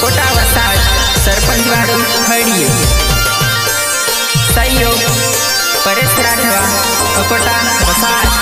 Quota વસાજ સરપંચ વાડુ હળીએ સહયોગ Paresh Rathwa Akota વસાજ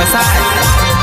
my side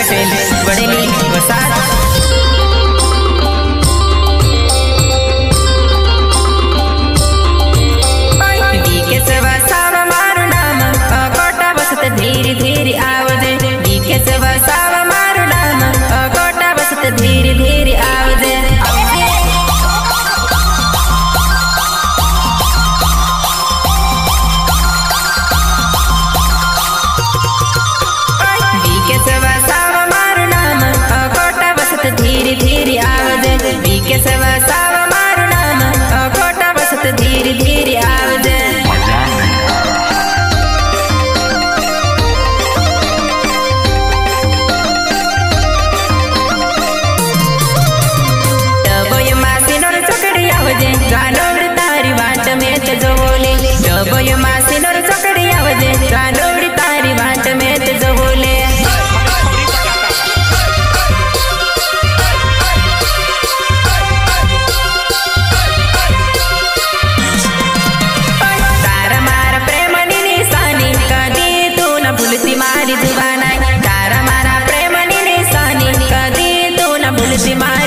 Patel बड़ेली वसात See my.